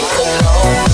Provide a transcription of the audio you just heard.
body alone.